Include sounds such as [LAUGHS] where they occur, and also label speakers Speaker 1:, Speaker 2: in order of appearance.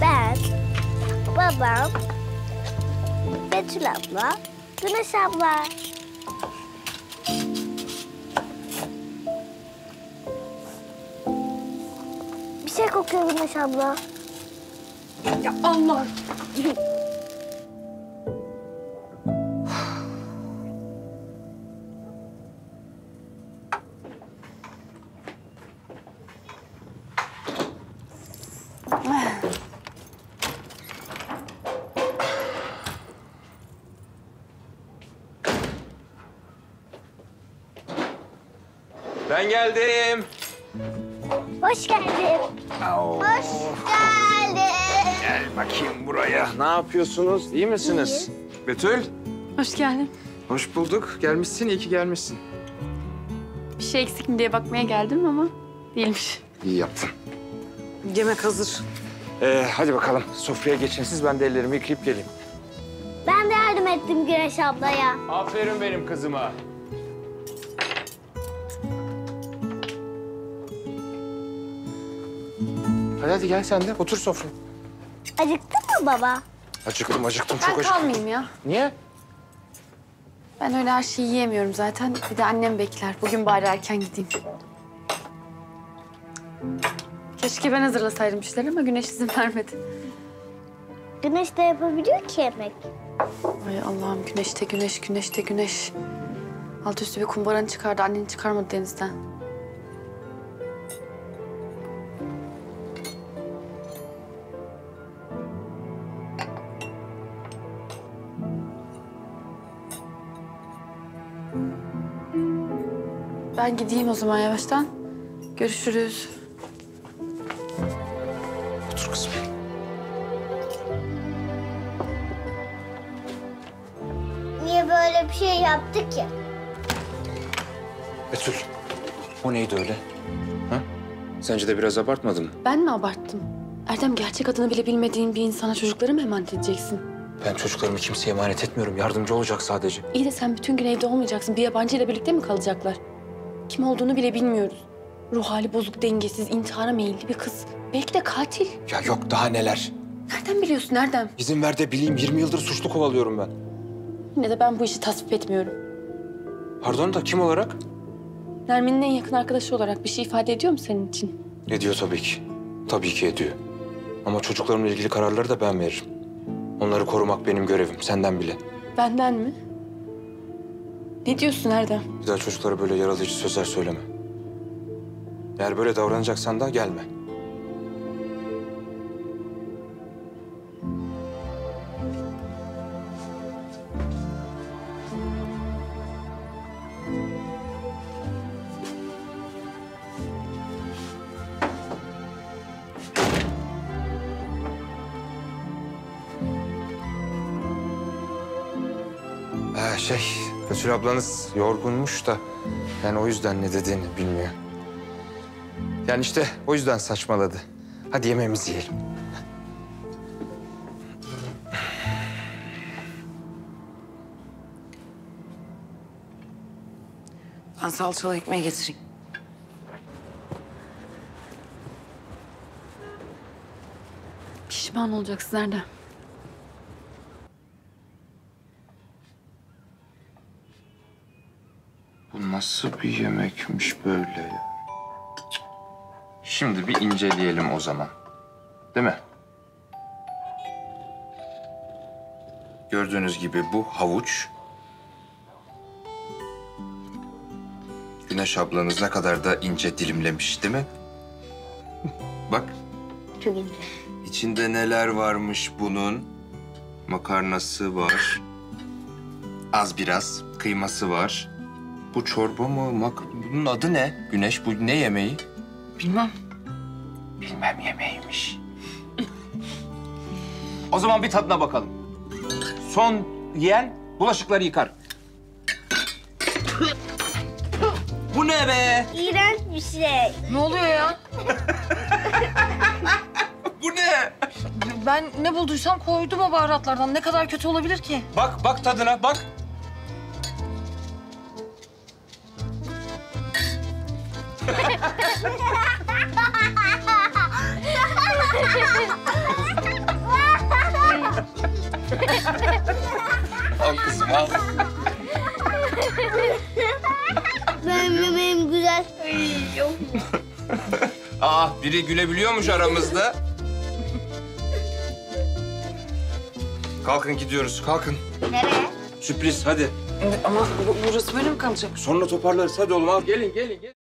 Speaker 1: Ben, babam, Betül abla, Güneş abla. Bir şey kokuyor Güneş abla.
Speaker 2: Ya Allah.
Speaker 3: Ben geldim.
Speaker 1: Hoş geldin. Hoş geldin.
Speaker 3: Gel bakayım buraya. Ne yapıyorsunuz? İyi misiniz? Betül,
Speaker 2: Hoş geldin.
Speaker 3: hoş bulduk. Gelmişsin, iyi ki gelmişsin.
Speaker 2: Bir şey eksik mi diye bakmaya geldim ama değilmiş.
Speaker 3: İyi yaptın.
Speaker 4: Yemek hazır.
Speaker 3: Ee, hadi bakalım. Sofraya geçin siz. Ben de ellerimi yıkayıp geleyim.
Speaker 1: Ben de yardım ettim Güneş ablaya.
Speaker 3: Aferin benim kızıma. Hadi hadi gel sen de. Otur sofraya.
Speaker 1: Acıktın mı baba?
Speaker 3: Acıktım, acıktım. Çok
Speaker 2: Ben
Speaker 3: acıktım.
Speaker 2: kalmayayım ya.
Speaker 3: Niye?
Speaker 2: Ben öyle her şeyi yiyemiyorum zaten. Bir de annem bekler. Bugün bari erken gideyim. Keşke ben hazırlasaydım işleri ama Güneş izin vermedi.
Speaker 1: Güneş de yapabiliyor ki yemek.
Speaker 2: Ay Allah'ım güneşte güneş, güneşte güneş. Alt üstü bir kumbaranı çıkardı. Anneni çıkarmadı denizden. Ben gideyim o zaman yavaştan. Görüşürüz.
Speaker 3: Otur kızım.
Speaker 1: Niye böyle bir şey yaptı ki?
Speaker 3: Betül, o neydi öyle? Ha? Sence de biraz abartmadın mı?
Speaker 2: Ben mi abarttım? Erdem gerçek adını bile bilmediğin bir insana çocukları mı emanet edeceksin?
Speaker 3: Ben çocuklarımı kimseye emanet etmiyorum. Yardımcı olacak sadece.
Speaker 2: İyi de sen bütün gün evde olmayacaksın. Bir yabancıyla birlikte mi kalacaklar? Kim olduğunu bile bilmiyoruz. Ruh hali bozuk, dengesiz, intihara meyilli bir kız. Belki de katil.
Speaker 3: Ya yok daha neler.
Speaker 2: Nereden biliyorsun, nereden?
Speaker 3: İzin ver de bileyim 20 yıldır suçlu kovalıyorum ben.
Speaker 2: Yine de ben bu işi tasvip etmiyorum.
Speaker 3: Pardon da kim olarak?
Speaker 2: Nermin'in en yakın arkadaşı olarak bir şey ifade ediyor mu senin için?
Speaker 3: Ediyor tabii ki. Tabii ki ediyor. Ama çocuklarımla ilgili kararları da ben veririm. Onları korumak benim görevim, senden bile.
Speaker 2: Benden mi? Ne diyorsun Erdem?
Speaker 3: Bir daha çocuklara böyle yaralayıcı sözler söyleme. Eğer böyle davranacaksan da gelme. Şey, Betül ablanız yorgunmuş da... Yani o yüzden ne dediğini bilmiyor. Yani işte o yüzden saçmaladı. Hadi yemeğimizi yiyelim.
Speaker 4: Ben salçalı ekmeği getireyim.
Speaker 2: Pişman olacaksın Erdem.
Speaker 3: Bu nasıl bir yemekmiş böyle ya? Şimdi bir inceleyelim o zaman. Değil mi? Gördüğünüz gibi bu havuç. Güneş ablanız ne kadar da ince dilimlemiş değil mi? [LAUGHS] Bak
Speaker 1: Çok iyi.
Speaker 3: içinde neler varmış bunun. Makarnası var. Az biraz kıyması var. Bu çorba mı? Mak Bunun adı ne? Güneş bu ne yemeği?
Speaker 4: Bilmem.
Speaker 3: Bilmem yemeğiymiş. o zaman bir tadına bakalım. Son yiyen bulaşıkları yıkar. bu ne be?
Speaker 1: İğrenç bir şey.
Speaker 4: Ne oluyor ya? [LAUGHS]
Speaker 3: Bu ne?
Speaker 4: Ben ne bulduysam koydum o baharatlardan. Ne kadar kötü olabilir ki?
Speaker 3: Bak, bak tadına, bak.
Speaker 1: al kızım al. Benim güzel. Ay.
Speaker 3: Aa biri gülebiliyormuş aramızda. Kalkın gidiyoruz kalkın.
Speaker 1: Nereye?
Speaker 3: Sürpriz hadi.
Speaker 4: Ama burası böyle mi kalacak?
Speaker 3: Sonra toparlarız hadi oğlum al. Gelin gelin gelin.